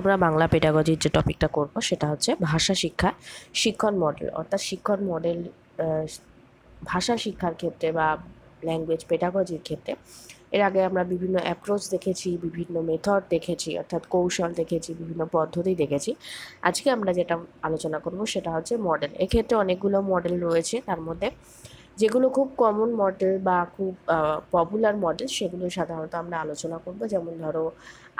আমরা বাংলা পেডাগজির যে টপিকটা করব, সেটা হচ্ছে ভাষা শিক্ষা, শিক্ষণ মডেল অর্থাৎ শিক্ষণ মডেল ভাষা শিক্ষার ক্ষেত্রে বা ল্যাঙ্গুয়েজ পেডাগজির ক্ষেত্রে, এর আগে আমরা বিভিন্ন অ্যাপ্রোচ দেখেছি, বিভিন্ন মেথড দেখেছি, অর্থাৎ কৌশল দেখেছি, বিভিন্ন পদ্ধতি দেখেছি। আজকে আমরা যেটা আলোচনা করব, সেটা হচ্ছে মডেল এক্ষেত্রে অনেকগুলো মডেল রয়েছে, তার মধ্যে যেগুলো খুব কমন মডেল বা খুব পপুলার মডেল সেগুলো সাধারণত আমরা আলোচনা করব। যেমন ধরো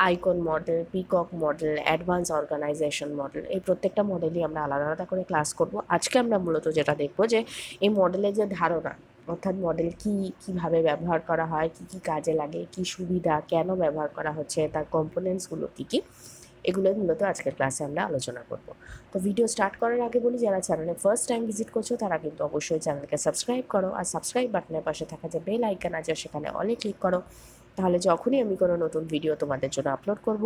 icon model, peacock model, advance organization model, এই প্রত্যেকটা মডেলই আমরা আলাদা আলাদা করে ক্লাস করব। আজকে আমরা মূলত যেটা দেখব যে, এই মডেলের যে ধারণা, অর্থাৎ মডেল কি, কীভাবে ব্যবহার করা হয়, কি কি কাজে লাগে, কি সুবিধা, কেন ব্যবহার করা হচ্ছে, তার কম্পোনেন্টসগুলো কী কী এগুলোই মূলত আজকের ক্লাসে আমরা আলোচনা করব। তো ভিডিও স্টার্ট করার আগে বলি, যারা চ্যানেলে ফার্স্ট টাইম ভিজিট করছ, তারা কিন্তু অবশ্যই চ্যানেলকে সাবস্ক্রাইব করো আর সাবস্ক্রাইব বাটনের পাশে থাকা যে বেল আইকন আছে, সেখানে অলে ক্লিক করো। তাহলে যখনই আমি কোনো নতুন ভিডিও তোমাদের জন্য আপলোড করব,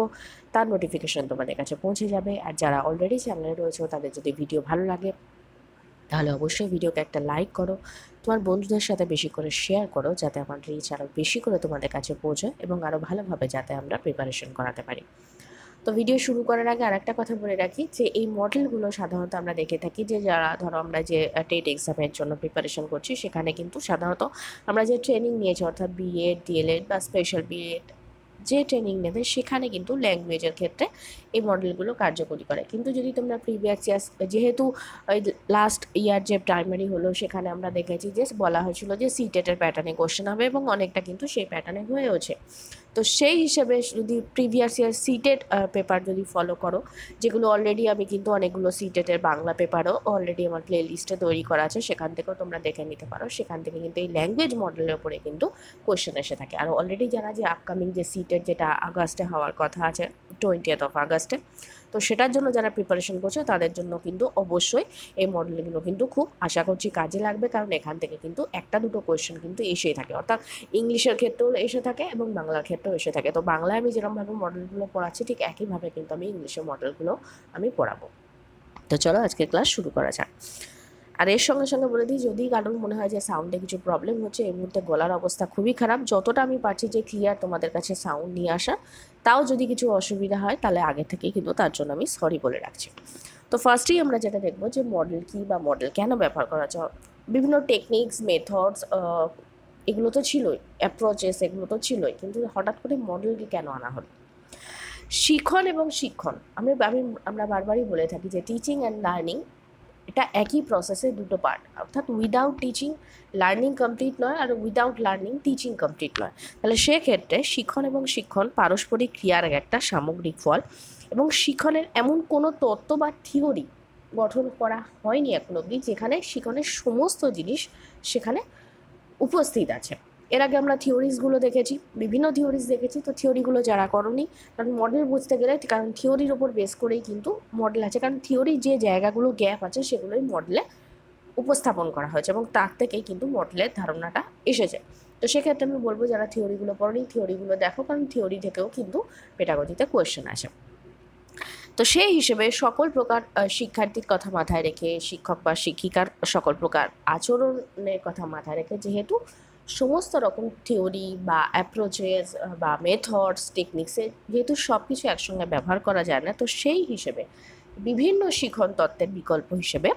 তার নোটিফিকেশান তোমাদের কাছে পৌঁছে যাবে। আর যারা অলরেডি চ্যানেলে রয়েছে, তাদের যদি ভিডিও ভালো লাগে, তাহলে অবশ্যই ভিডিওকে একটা লাইক করো। তোমার বন্ধুদের সাথে বেশি করে শেয়ার করো, যাতে আমার রিচ আরও বেশি করে তোমাদের কাছে পৌঁছায় এবং আরও ভালোভাবে যাতে আমরা প্রিপারেশন করাতে পারি। তো ভিডিও শুরু করার আগে আরেকটা কথা বলে রাখি যে এই মডেলগুলো সাধারণত আমরা দেখে থাকি যে যারা ধরো আমরা যে টেট এক্সামের জন্য প্রিপারেশন করছি সেখানে কিন্তু সাধারণত আমরা যে ট্রেনিং নিয়েছি অর্থাৎ বিএড ডিএলএড বা স্পেশাল বিএড যে ট্রেনিং নেবে সেখানে কিন্তু ল্যাঙ্গুয়েজের ক্ষেত্রে এই মডেলগুলো কার্যকরী করে। কিন্তু যদি তোমরা প্রিভিয়াস ইয়ার্স যেহেতু ওই লাস্ট ইয়ার যে প্রাইমারি হলো সেখানে আমরা দেখেছি যে বলা হয়েছিল যে সিটেটের প্যাটার্নে কোশ্চেন হবে এবং অনেকটা কিন্তু সেই প্যাটার্নে হয়েওছে। তো সেই হিসেবে যদি প্রিভিয়াস ইয়ার সিটেড পেপার যদি ফলো করো, যেগুলো অলরেডি আমি কিন্তু অনেকগুলো সিটেটের বাংলা পেপারও অলরেডি আমার প্লে লিস্টে তৈরি করা আছে, সেখান থেকেও তোমরা দেখে নিতে পারো। সেখান থেকে কিন্তু এই ল্যাঙ্গুয়েজ মডেলের উপরে কিন্তু কোয়েশ্চেন এসে থাকে। আর অলরেডি যারা যে আপকামিং যে সিটের যেটা আগস্টে হওয়ার কথা আছে টোয়েন্টিয়েথ অফ আগস্টে তো সেটার জন্য যারা প্রিপারেশন করছে, তাদের জন্য কিন্তু অবশ্যই এই মডেলগুলো কিন্তু খুব আশা করছি কাজে লাগবে। কারণ এখান থেকে কিন্তু একটা দুটো কোয়েশ্চেন কিন্তু এসেই থাকে। অর্থাৎ ইংলিশের ক্ষেত্রেও এসে থাকে এবং বাংলার ক্ষেত্রেও এসে থাকে। তো বাংলায় আমি যেরকমভাবে মডেলগুলো পড়াচ্ছি, ঠিক একইভাবে কিন্তু আমি ইংলিশের মডেলগুলো আমি পড়াবো। তো চলো আজকে ক্লাস শুরু করা যাক। আর এর সঙ্গে সঙ্গে বলে দিই, যদি কারণ মনে হয় যে সাউন্ডে কিছু প্রবলেম হচ্ছে, এই মুহূর্তে গলার অবস্থা খুবই খারাপ। যতটা আমি পারছি যে ক্লিয়ার তোমাদের কাছে সাউন্ড নিয়ে আসা, তাও যদি কিছু অসুবিধা হয়, তাহলে আগে থেকেই কিন্তু তার জন্য আমি সরি বলে রাখছি। তো ফার্স্টেই আমরা যেটা দেখব যে মডেল কী বা মডেল কেন ব্যবহার করা যায়? বিভিন্ন টেকনিক্স মেথডস এগুলো তো ছিলই অ্যাপ্রোচেস এগুলো তো ছিলই, কিন্তু হঠাৎ করে মডেলকে কেন আনা হলো? শিখন এবং শিক্ষণ, আমরা, আমি, আমরা বারবারই বলে থাকি যে টিচিং অ্যান্ড লার্নিং এটা একই প্রসেসে দুটো পার্ট অর্থাৎ উইদাউট টিচিং লার্নিং কমপ্লিট নয় আর উইদাউট লার্নিং টিচিং কমপ্লিট নয়। তাহলে সেক্ষেত্রে শিক্ষণ এবং শিক্ষণ পারস্পরিক ক্রিয়ার একটা সামগ্রিক ফল এবং শিক্ষণের এমন কোনো তত্ত্ব বা থিওরি গঠন করা হয়নি এখন অবধি, যেখানে শিক্ষণের সমস্ত জিনিস সেখানে উপস্থিত আছে। এর আগে আমরা থিওরিজগুলো দেখেছি, বিভিন্ন থিওরিজ দেখেছি, তো থিওরিগুলো যারা করনি কারণ মডেল বুঝতে গেলে কারণ থিওরির ওপর বেস করেই কিন্তু মডেল আছে। কারণ থিওরি যে জায়গাগুলো গ্যাপ আছে, সেগুলোই মডেলে উপস্থাপন করা হয়েছে এবং তার থেকেই কিন্তু মডেলের ধারণাটা এসেছে। তো সেক্ষেত্রে আমি বলব যারা থিওরিগুলো পড়েনি থিওরিগুলো দেখো, কারণ থিওরি থেকেও কিন্তু পেটাগতিতে কোয়েশ্চেন আসে। তো সেই হিসেবে সকল প্রকার শিক্ষার্থীর কথা মাথায় রেখে, শিক্ষক বা শিক্ষিকার সকল প্রকার আচরণের কথা মাথায় রেখে, যেহেতু সমস্ত রকম থিওরি বা অ্যাপ্রোচেস বা মেথডস টেকনিক্সে যেহেতু সব কিছু একসঙ্গে ব্যবহার করা যায় না, তো সেই হিসেবে বিভিন্ন শিক্ষণ তত্ত্বের বিকল্প হিসেবে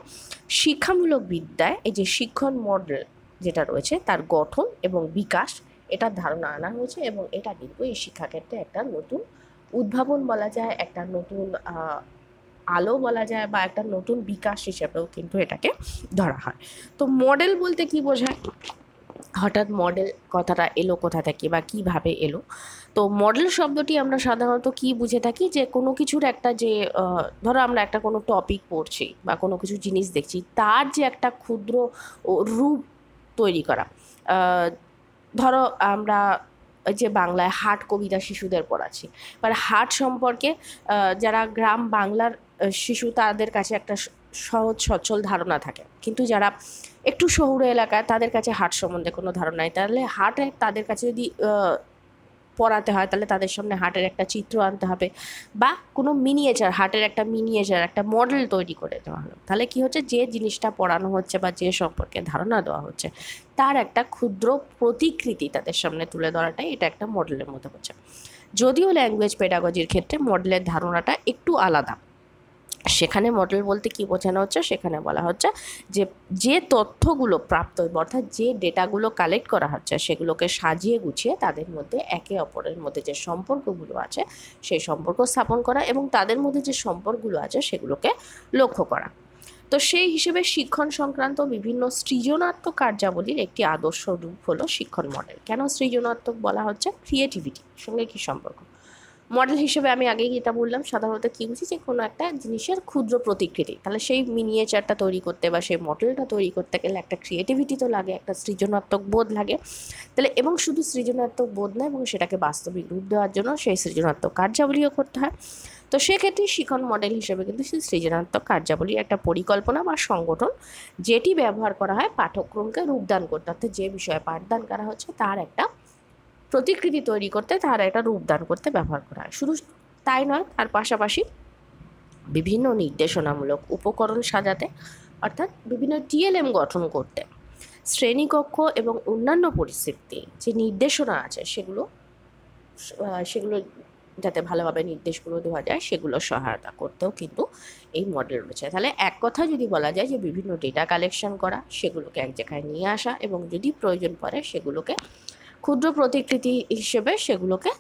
শিক্ষামূলক বিদ্যায় এই যে শিক্ষণ মডেল যেটা রয়েছে, তার গঠন এবং বিকাশ এটার ধারণা আনা হয়েছে এবং এটা কিন্তু এই শিক্ষাক্ষেত্রে একটা নতুন উদ্ভাবন বলা যায়, একটা নতুন আলো বলা যায় বা একটা নতুন বিকাশ হিসেবেও কিন্তু এটাকে ধরা হয়। তো মডেল বলতে কি বোঝায়? হঠাৎ মডেল কথাটা এলো কোথা থেকে বা কীভাবে এলো? তো মডেল শব্দটি আমরা সাধারণত কি বুঝে থাকি? যে কোনো কিছুর একটা যে ধরো আমরা একটা কোনো টপিক পড়ছি বা কোনো কিছু জিনিস দেখছি, তার যে একটা ক্ষুদ্র রূপ তৈরি করা। ধরো আমরা যে বাংলায় হাট কবিতা শিশুদের পড়াচ্ছি। এবার হাট সম্পর্কে যারা গ্রাম বাংলার শিশু তাদের কাছে একটা সহজ, সচ্ছল ধারণা থাকে। কিন্তু যারা একটু শহুরে এলাকায় তাদের কাছে হাট সম্বন্ধে কোনো ধারণা নেই। তাহলে হাটে তাদের কাছে যদি পড়াতে হয়, তাহলে তাদের সামনে হাটের একটা চিত্র আনতে হবে বা কোনো মিনিয়েচার হাটের একটা মিনিয়েচার একটা মডেল তৈরি করে দেওয়া হলো। তাহলে কি হচ্ছে? যে জিনিসটা পড়ানো হচ্ছে বা যে সম্পর্কে ধারণা দেওয়া হচ্ছে, তার একটা ক্ষুদ্র প্রতিকৃতি তাদের সামনে তুলে ধরাটাই এটা একটা মডেলের মতো হচ্ছে। যদিও ল্যাঙ্গুয়েজ পেডাগজির ক্ষেত্রে মডেলের ধারণাটা একটু আলাদা। সেখানে মডেল বলতে কি বোঝানো হচ্ছে? সেখানে বলা হচ্ছে যে যে তথ্যগুলো প্রাপ্ত অর্থাৎ যে ডেটাগুলো কালেক্ট করা হচ্ছে, সেগুলোকে সাজিয়ে গুছিয়ে তাদের মধ্যে একে অপরের মধ্যে যে সম্পর্কগুলো আছে, সেই সম্পর্ক স্থাপন করা এবং তাদের মধ্যে যে সম্পর্কগুলো আছে, সেগুলোকে লক্ষ্য করা। তো সেই হিসেবে শিক্ষণ সংক্রান্ত বিভিন্ন সৃজনাত্মক কার্যাবলীর একটি আদর্শ রূপ হলো শিক্ষণ মডেল কেন সৃজনাত্মক বলা হচ্ছে? ক্রিয়েটিভিটি সঙ্গে কী সম্পর্ক? মডেল হিসেবে আমি আগেই যেটা বললাম, সাধারণত কী বুঝি যে কোনো একটা জিনিসের ক্ষুদ্র প্রতিকৃতি। তাহলে সেই মিনিয়েচারটা তৈরি করতে বা সেই মডেলটা তৈরি করতে গেলে একটা ক্রিয়েটিভিটি তো লাগে, একটা সৃজনাত্মক বোধ লাগে। তাহলে এবং শুধু সৃজনাত্মক বোধ না, এবং সেটাকে বাস্তবিক রূপ দেওয়ার জন্য সেই সৃজনাত্মক কার্যাবলীও করতে হয়। তো সেক্ষেত্রে শিখন মডেল হিসেবে কিন্তু সেই সৃজনাত্মক কার্যাবলীর একটা পরিকল্পনা বা সংগঠন, যেটি ব্যবহার করা হয় পাঠ্যক্রমকে রূপদান করতে। অর্থাৎ যে বিষয়ে পাঠদান করা হচ্ছে, তার একটা প্রতিকৃতি তৈরি করতে তার একটা রূপদান করতে ব্যবহার করা হয়। শুধু তাই নয়, তার পাশাপাশি বিভিন্ন নির্দেশনামূলক উপকরণ সাজাতে, অর্থাৎ বিভিন্ন টিএলএম গঠন করতে, শ্রেণীকক্ষ এবং অন্যান্য পরিস্থিতি যে নির্দেশনা আছে সেগুলো সেগুলো যাতে ভালোভাবে নির্দেশগুলো দেওয়া যায় সেগুলো সহায়তা করতেও কিন্তু এই মডেল রয়েছে। তাহলে এক কথা যদি বলা যায় যে বিভিন্ন ডেটা কালেকশন করা, সেগুলোকে এক জায়গায় নিয়ে আসা এবং যদি প্রয়োজন পড়ে সেগুলোকে ক্ষুদ্র প্রতিকৃতি হিসেবে সেগুলোকে,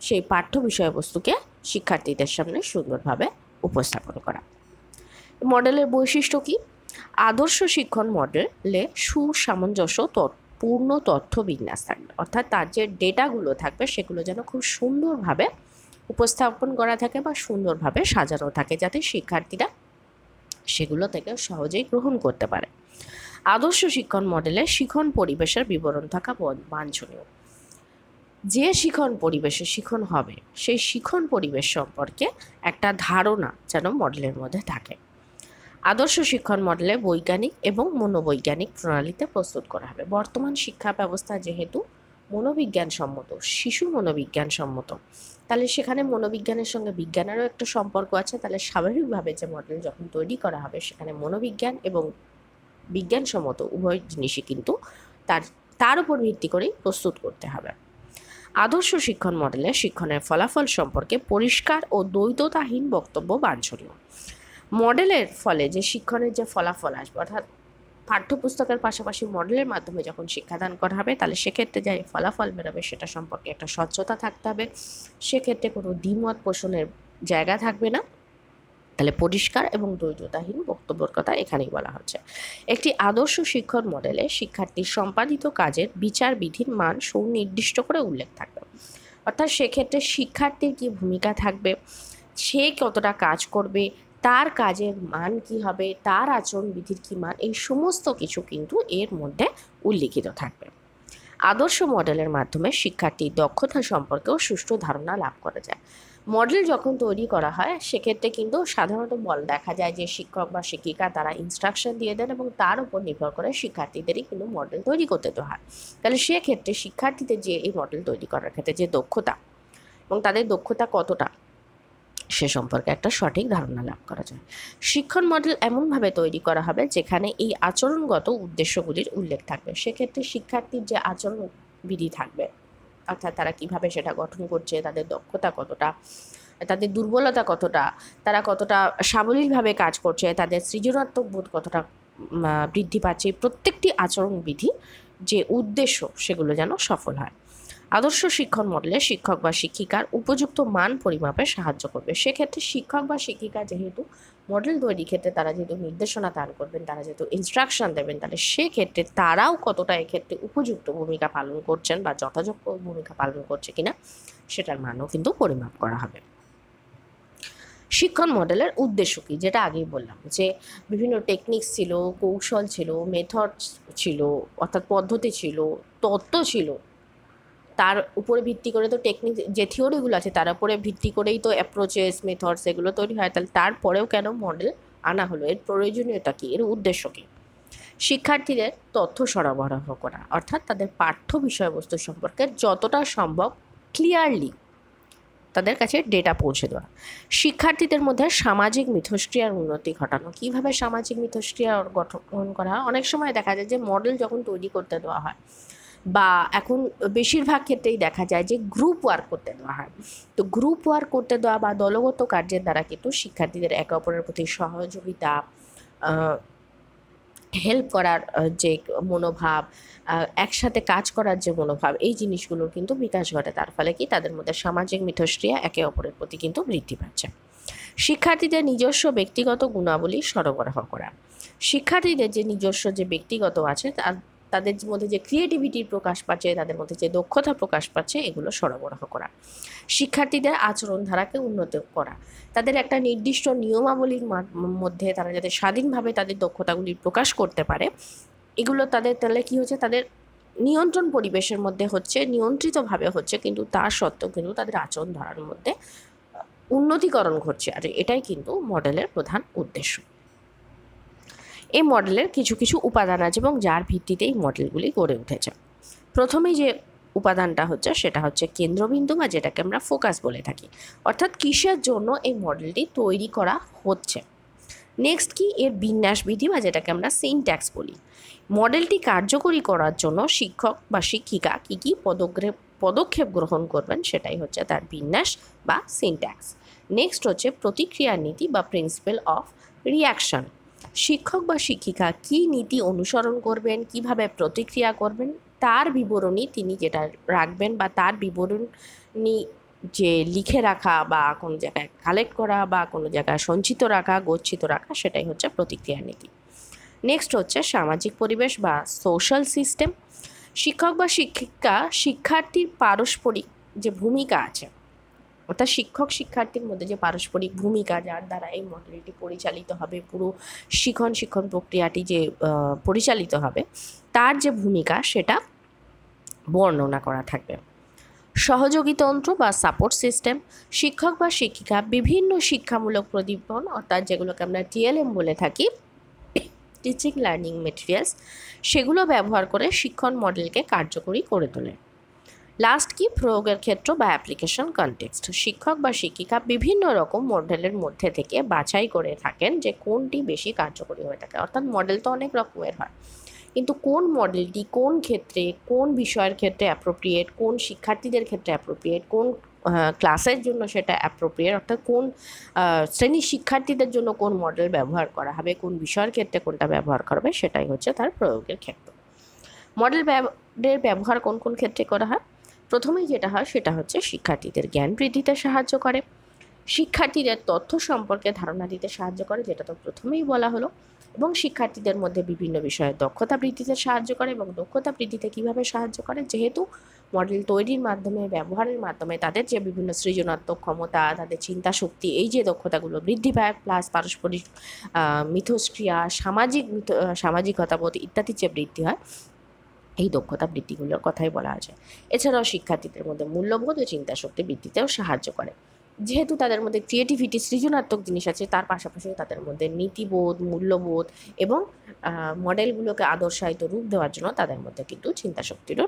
সেই পাঠ্য বিষয়বস্তুকে শিক্ষার্থীদের সামনে সুন্দরভাবে উপস্থাপন করা। মডেলের বৈশিষ্ট্য কি? আদর্শ শিক্ষণ মডেলে সুসামঞ্জস্য পূর্ণ তথ্য বিন্যাস থাকবে। অর্থাৎ তার যে ডেটাগুলো থাকবে সেগুলো যেন খুব সুন্দরভাবে উপস্থাপন করা থাকে বা সুন্দরভাবে সাজানো থাকে যাতে শিক্ষার্থীরা সেগুলো থেকে সহজেই গ্রহণ করতে পারে। আদর্শ শিক্ষণ মডেলে শিখন পরিবেশের বিবরণ থাকা বাঞ্ছনীয়। যে শিখন পরিবেশে শিখন হবে, সেই শিখন পরিবেশ সম্পর্কে একটা ধারণা যেন মডেলের মধ্যে থাকে। আদর্শ শিক্ষণ মডেলে বৈজ্ঞানিক এবং মনোবৈজ্ঞানিক প্রণালীতে প্রস্তুত করা হবে। বর্তমান শিক্ষা ব্যবস্থা যেহেতু মনোবিজ্ঞান সম্মত শিশু মনোবিজ্ঞান সম্মত তাহলে সেখানে মনোবিজ্ঞানের সঙ্গে বিজ্ঞানেরও একটা সম্পর্ক আছে। তাহলে স্বাভাবিকভাবে যে মডেল যখন তৈরি করা হবে, সেখানে মনোবিজ্ঞান এবং বিজ্ঞানসম্মত উভয় জিনিসই কিন্তু তার তার উপর ভিত্তি করেই প্রস্তুত করতে হবে। আদর্শ শিক্ষণ মডেলে শিক্ষণের ফলাফল সম্পর্কে পরিষ্কার ও দ্বৈততাহীন বক্তব্য বাঞ্ছনীয়। মডেলের ফলে যে শিক্ষণের যে ফলাফল আসবে, অর্থাৎ পাঠ্যপুস্তকের পাশাপাশি মডেলের মাধ্যমে যখন শিক্ষাদান করা হবে, তাহলে সেক্ষেত্রে যে ফলাফল বেরোবে সেটা সম্পর্কে একটা স্বচ্ছতা থাকতে হবে। সেক্ষেত্রে কোনো দ্বিমত পোষণের জায়গা থাকবে না। তাহলে পরিষ্কার এবং দ্বৈততাহীন বক্তব্যের কথা এখানেই বলা হচ্ছে একটি আদর্শ শিক্ষণ মডেলে শিক্ষার্থীর সম্পাদিত কাজের বিচার বিধির মান সুনির্দিষ্ট করে উল্লেখ থাকবে। অর্থাৎ সেক্ষেত্রে শিক্ষার্থীর কী ভূমিকা থাকবে? সে কতটা কাজ করবে? তার কাজের মান কি হবে? তার আচরণবিধির কী মান? এই সমস্ত কিছু কিন্তু এর মধ্যে উল্লিখিত থাকবে। আদর্শ মডেলের মাধ্যমে শিক্ষার্থীর দক্ষতা সম্পর্কেও সুষ্ঠু ধারণা লাভ করা যায়। মডেল যখন তৈরি করা হয়, সেক্ষেত্রে কিন্তু সাধারণত বল দেখা যায় যে শিক্ষক বা শিক্ষিকা তারা ইনস্ট্রাকশন দিয়ে দেন এবং তার উপর নির্ভর করে শিক্ষার্থীদেরই কিন্তু মডেল তৈরি করতে তো হয়। তাহলে সেক্ষেত্রে শিক্ষার্থীদের যে এই মডেল তৈরি করার ক্ষেত্রে যে দক্ষতা এবং তাদের দক্ষতা কতটা সে সম্পর্কে একটা সঠিক ধারণা লাভ করা যায়। শিক্ষণ মডেল এমনভাবে তৈরি করা হবে যেখানে এই আচরণগত উদ্দেশ্যগুলির উল্লেখ থাকবে। সেক্ষেত্রে শিক্ষার্থীর যে আচরণ বিধি থাকবে, অর্থাৎ তারা কীভাবে সেটা গঠন করছে, তাদের দক্ষতা কতটা, তাদের দুর্বলতা কতটা, তারা কতটা সাবলীলভাবে কাজ করছে, তাদের সৃজনাত্মক বোধ কতটা বৃদ্ধি পাচ্ছে প্রত্যেকটি আচরণবিধি যে উদ্দেশ্য সেগুলো যেন সফল হয়। আদর্শ শিক্ষণ মডেলে শিক্ষক বা শিক্ষিকার উপযুক্ত মান পরিমাপে সাহায্য করবে। সেক্ষেত্রে শিক্ষক বা শিক্ষিকা যেহেতু মডেল তৈরি ক্ষেত্রে তারা যেহেতু নির্দেশনা দান করবেন, তারা যেহেতু ইনস্ট্রাকশন দেবেন, তাহলে সেক্ষেত্রে তারাও কতটা এক্ষেত্রে উপযুক্ত ভূমিকা পালন করছেন বা যথাযোগ্য ভূমিকা পালন করছে কিনা সেটার মানও কিন্তু পরিমাপ করা হবে। শিক্ষণ মডেলের উদ্দেশ্য কী? যেটা আগেই বললাম যে বিভিন্ন টেকনিক্স ছিল, কৌশল ছিল মেথড ছিল, অর্থাৎ পদ্ধতি ছিল, তত্ত্ব ছিল তার উপরে ভিত্তি করে তো টেকনিক যে থিওরিগুলো আছে, তার উপরে ভিত্তি করেই তো অ্যাপ্রোচেস মেথডস এগুলো তৈরি হয়। তাহলে তারপরেও কেন মডেল আনা হলো? এর প্রয়োজনীয়তা কী? এর উদ্দেশ্য কী? শিক্ষার্থীদের তথ্য সরবরাহ করা, অর্থাৎ তাদের পাঠ্য বিষয়বস্তু সম্পর্কে যতটা সম্ভব ক্লিয়ারলি তাদের কাছে ডেটা পৌঁছে দেওয়া। শিক্ষার্থীদের মধ্যে সামাজিক মিথস্ক্রিয়ার উন্নতি ঘটানো। কীভাবে সামাজিক মিথস্ক্রিয়া গঠন করা হয়? অনেক সময় দেখা যায় যে মডেল যখন তৈরি করতে দেওয়া হয় বা এখন বেশিরভাগ ক্ষেত্রেই দেখা যায় যে গ্রুপ ওয়ার্ক করতে দেওয়া হয়। তো গ্রুপ ওয়ার্ক করতে দেওয়া বা দলগত কার্যের দ্বারা কিন্তু শিক্ষার্থীদের একে অপরের প্রতি সহযোগিতা হেল্প করার যে মনোভাব একসাথে কাজ করার যে মনোভাব, এই জিনিসগুলোর কিন্তু বিকাশ ঘটে। তার ফলে কি তাদের মধ্যে সামাজিক মিথস্ক্রিয়া একে অপরের প্রতি কিন্তু বৃদ্ধি পাচ্ছে। শিক্ষার্থীদের নিজস্ব ব্যক্তিগত গুণাবলী সরবরাহ করা। শিক্ষার্থীদের যে নিজস্ব যে ব্যক্তিগত আছে, তার তাদের মধ্যে যে ক্রিয়েটিভিটির প্রকাশ পাচ্ছে, তাদের মধ্যে যে দক্ষতা প্রকাশ পাচ্ছে, এগুলো সরবরাহ করা। শিক্ষার্থীদের আচরণ ধারাকে উন্নত করা। তাদের একটা নির্দিষ্ট নিয়মাবলীর মধ্যে তারা যাতে স্বাধীনভাবে তাদের দক্ষতাগুলি প্রকাশ করতে পারে, এগুলো তাদের তাহলে কী হচ্ছে? তাদের নিয়ন্ত্রণ পরিবেশের মধ্যে হচ্ছে, নিয়ন্ত্রিতভাবে হচ্ছে, কিন্তু তার সত্ত্বেও কিন্তু তাদের আচরণ ধারার মধ্যে উন্নতিকরণ ঘটছে। আর এটাই কিন্তু মডেলের প্রধান উদ্দেশ্য। এই মডেলের কিছু কিছু উপাদান আছে এবং যার ভিত্তিতে এই মডেলগুলি গড়ে উঠেছে। প্রথমেই যে উপাদানটা হচ্ছে সেটা হচ্ছে কেন্দ্রবিন্দু বা যেটাকে আমরা ফোকাস বলে থাকি। অর্থাৎ কিসের জন্য এই মডেলটি তৈরি করা হচ্ছে? নেক্সট কি? এর বিন্যাস বিধি বা যেটাকে আমরা সিনট্যাক্স বলি। মডেলটি কার্যকরী করার জন্য শিক্ষক বা শিক্ষিকা কী কী পদক্ষেপ পদক্ষেপ গ্রহণ করবেন সেটাই হচ্ছে তার বিন্যাস বা সিনট্যাক্স নেক্সট হচ্ছে প্রতিক্রিয়া নীতি বা প্রিন্সিপাল অফ রিয়াকশন শিক্ষক বা শিক্ষিকা কী নীতি অনুসরণ করবেন, কীভাবে প্রতিক্রিয়া করবেন, তার বিবরণী তিনি যেটা রাখবেন বা তার বিবরণী যে লিখে রাখা বা কোনো জায়গায় কালেক্ট করা বা কোনো জায়গায় সঞ্চিত রাখা, গচ্ছিত রাখা, সেটাই হচ্ছে প্রতিক্রিয়া নীতি। নেক্সট হচ্ছে সামাজিক পরিবেশ বা সোশ্যাল সিস্টেম শিক্ষক বা শিক্ষিকা শিক্ষার্থীর পারস্পরিক যে ভূমিকা আছে অর্থাৎ শিক্ষক শিক্ষার্থীর মধ্যে যে পারস্পরিক ভূমিকা যার দ্বারা এই মডেলটি পরিচালিত হবে, পুরো শিখন শিক্ষণ প্রক্রিয়াটি যে পরিচালিত হবে, তার যে ভূমিকা সেটা বর্ণনা করা থাকবে। সহযোগীতন্ত্র বা সাপোর্ট সিস্টেম, শিক্ষক বা শিক্ষিকা বিভিন্ন শিক্ষামূলক প্রদীপন, অর্থাৎ যেগুলোকে আমরা টিএলএম বলে থাকি টিচিং লার্নিং মেটেরিয়ালস সেগুলো ব্যবহার করে শিক্ষণ মডেলকে কার্যকরী করে তোলে। লাস্ট কি? প্রয়োগের ক্ষেত্র বা অ্যাপ্লিকেশন কনটেক্সট শিক্ষক বা শিক্ষিকা বিভিন্ন রকম মডেলের মধ্যে থেকে বাছাই করে থাকেন যে কোনটি বেশি কার্যকরী হয়ে থাকে। অর্থাৎ মডেল তো অনেক রকমের হয়। কিন্তু কোন মডেলটি কোন ক্ষেত্রে, কোন বিষয়ের ক্ষেত্রে অ্যাপ্রোপ্রিয়েট কোন শিক্ষার্থীদের ক্ষেত্রে অ্যাপ্রোপ্রিয়েট কোন ক্লাসের জন্য সেটা অ্যাপ্রোপ্রিয়েট অর্থাৎ কোন শ্রেণির শিক্ষার্থীদের জন্য কোন মডেল ব্যবহার করা হবে, কোন বিষয়ের ক্ষেত্রে কোনটা ব্যবহার করা হবে, সেটাই হচ্ছে তার প্রয়োগের ক্ষেত্র। মডেল ব্যবহার কোন কোন ক্ষেত্রে করা হয়? প্রথমেই যেটা হয় সেটা হচ্ছে শিক্ষার্থীদের জ্ঞান বৃদ্ধিতে সাহায্য করে। শিক্ষার্থীদের তথ্য সম্পর্কে ধারণা দিতে সাহায্য করে, যেটা তো প্রথমেই বলা হলো। এবং শিক্ষার্থীদের মধ্যে বিভিন্ন বিষয়ে দক্ষতা বৃদ্ধিতে সাহায্য করে এবং দক্ষতা বৃদ্ধিতে কীভাবে সাহায্য করে, যেহেতু মডেল তৈরির মাধ্যমে, ব্যবহারের মাধ্যমে তাদের যে বিভিন্ন সৃজনাত্মক ক্ষমতা, তাদের চিন্তা শক্তি, এই যে দক্ষতাগুলো বৃদ্ধি পায় প্লাস পারস্পরিক মিথস্ক্রিয়া, সামাজিক সামাজিকতাবোধ ইত্যাদির যে বৃদ্ধি হয় এই দক্ষতা বৃদ্ধিগুলোর কথাই বলা আছে। এছাড়াও শিক্ষার্থীদের মধ্যে মূল্যবোধ ও চিন্তা শক্তি বৃদ্ধিতেও সাহায্য করে। যেহেতু তাদের মধ্যে ক্রিয়েটিভিটি সৃজনাত্মক জিনিস আছে, তার পাশাপাশি তাদের মধ্যে নীতিবোধ, মূল্যবোধ এবং মডেলগুলোকে আদর্শায়িত রূপ দেওয়ার জন্য তাদের মধ্যে কিন্তু চিন্তা শক্তিরও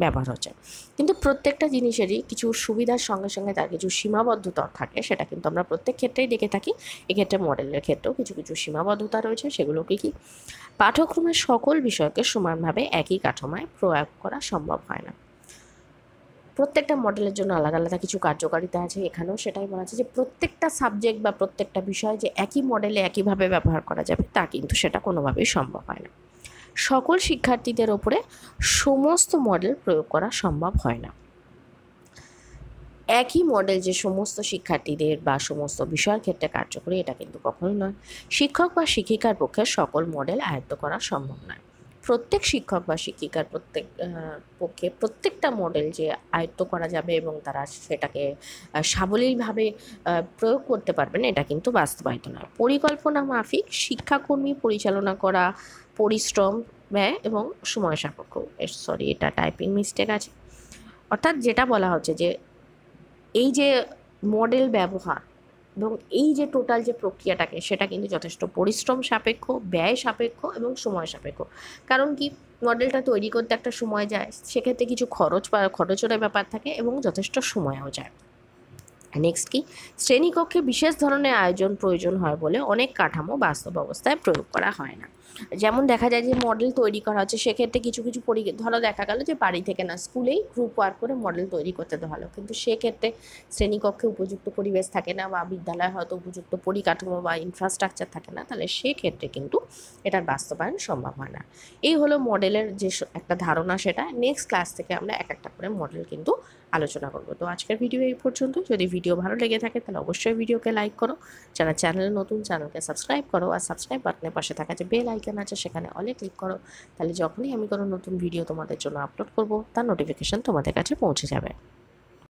ব্যবহার হচ্ছে। কিন্তু প্রত্যেকটা জিনিসেরই কিছু সুবিধার সঙ্গে সঙ্গে তার কিছু সীমাবদ্ধতা থাকে, সেটা কিন্তু আমরা প্রত্যেক ক্ষেত্রেই দেখে থাকি। এক্ষেত্রে মডেলের ক্ষেত্রেও কিছু কিছু সীমাবদ্ধতা রয়েছে, সেগুলোকে কি পাঠ্যক্রমের সকল বিষয়কে সমানভাবে একই কাঠামোয় প্রয়োগ করা সম্ভব হয় না। প্রত্যেকটা মডেলের জন্য আলাদা আলাদা কিছু কার্যকারিতা আছে। এখানেও সেটাই বলা আছে যে প্রত্যেকটা সাবজেক্ট বা প্রত্যেকটা বিষয় যে একই মডেলে একইভাবে ব্যবহার করা যাবে, তা কিন্তু সেটা কোনোভাবেই সম্ভব হয় না। সকল শিক্ষার্থীদের ওপরে সমস্ত মডেল প্রয়োগ করা সম্ভব হয় না। একই মডেল যে সমস্ত শিক্ষার্থীদের বা সমস্ত বিষয়ের ক্ষেত্রে কার্যকরী, এটা কিন্তু কখনোই নয়। শিক্ষক বা শিক্ষিকার পক্ষে সকল মডেল আয়ত্ত করা সম্ভব নয়। প্রত্যেক শিক্ষক বা শিক্ষিকার প্রত্যেক পক্ষে প্রত্যেকটা মডেল যে আয়ত্ত করা যাবে এবং তারা সেটাকে সাবলীলভাবে প্রয়োগ করতে পারবেন, এটা কিন্তু বাস্তবায়িত নয়। পরিকল্পনা মাফিক, শিক্ষাকর্মী পরিচালনা করা, পরিশ্রম ব্যয় এবং সময় সাপেক্ষ। সরি এটা টাইপিং মিস্টেক আছে। অর্থাৎ যেটা বলা হচ্ছে যে, এই যে মডেল ব্যবহার এবং এই যে টোটাল যে প্রক্রিয়াটাকে, সেটা কিন্তু যথেষ্ট পরিশ্রম সাপেক্ষ, ব্যয় সাপেক্ষ এবং সময় সাপেক্ষ। কারণ কি? মডেলটা তৈরি করতে একটা সময় যায়, সেক্ষেত্রে কিছু খরচ বা খরচের ব্যাপার থাকে এবং যথেষ্ট সময়ও যায়। নেক্সট কি? শ্রেণীকক্ষে বিশেষ ধরনের আয়োজন প্রয়োজন হয় বলে অনেক কাঠামো বাস্তব অবস্থায় প্রয়োগ করা হয় না। যেমন দেখা যায় যে মডেল তৈরি করা হচ্ছে, সেক্ষেত্রে কিছু কিছু পরি, ধরো দেখা গেল যে বাড়ি থেকে না, স্কুলেই গ্রুপ ওয়ার্ক করে মডেল তৈরি করতে হলো। কিন্তু সেক্ষেত্রে শ্রেণীকক্ষে উপযুক্ত পরিবেশ থাকে না বা বিদ্যালয়ে হয়তো উপযুক্ত পরিকাঠামো বা ইনফ্রাস্ট্রাকচার থাকে না, তাহলে সেক্ষেত্রে কিন্তু এটার বাস্তবায়ন সম্ভব হয় না। এই হলো মডেলের যে একটা ধারণা সেটা। নেক্সট ক্লাস থেকে আমরা এক একটা করে মডেল কিন্তু আলোচনা করব। তো আজকের ভিডিও এই পর্যন্ত। যদি ভিডিও ভালো লেগে থাকে, তাহলে অবশ্যই ভিডিওকে লাইক করো। যারা চ্যানেল নতুন চ্যানেলকে সাবস্ক্রাইব করো আর সাবস্ক্রাইব বাটনের পাশে থাকা যে বেল আইকন আছে, সেখানে অলে ক্লিক করো। তাহলে যখনই আমি কোনো নতুন ভিডিও তোমাদের জন্য আপলোড করব, তার নোটিফিকেশান তোমাদের কাছে পৌঁছে যাবে।